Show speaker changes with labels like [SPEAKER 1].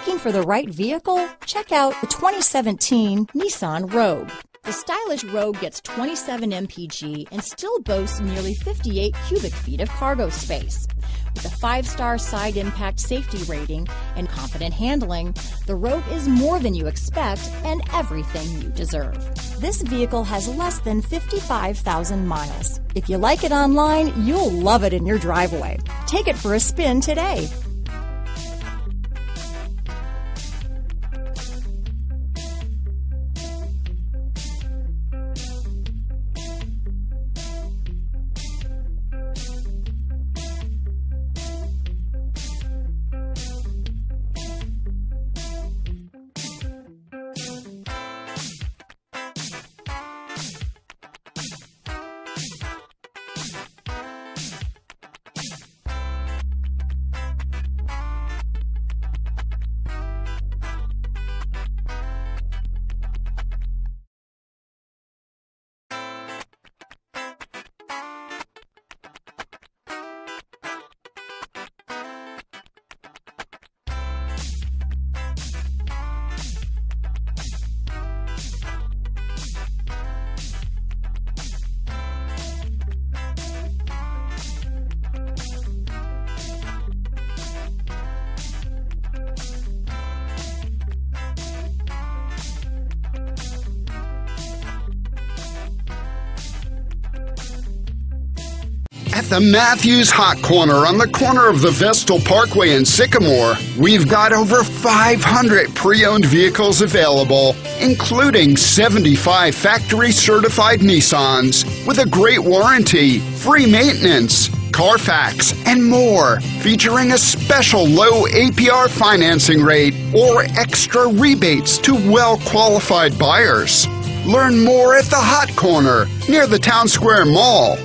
[SPEAKER 1] Looking for the right vehicle? Check out the 2017 Nissan Rogue. The stylish Rogue gets 27 mpg and still boasts nearly 58 cubic feet of cargo space. With a five star side impact safety rating and confident handling, the Rogue is more than you expect and everything you deserve. This vehicle has less than 55,000 miles. If you like it online, you'll love it in your driveway. Take it for a spin today.
[SPEAKER 2] At the Matthews Hot Corner on the corner of the Vestal Parkway in Sycamore, we've got over 500 pre owned vehicles available, including 75 factory certified Nissans with a great warranty, free maintenance, Carfax, and more, featuring a special low APR financing rate or extra rebates to well qualified buyers. Learn more at the Hot Corner near the Town Square Mall